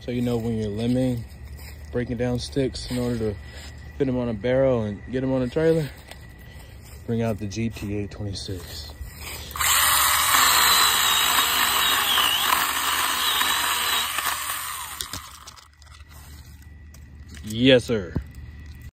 So you know when you're limbing, breaking down sticks in order to fit them on a barrel and get them on a trailer, bring out the GTA 26. Yes, sir.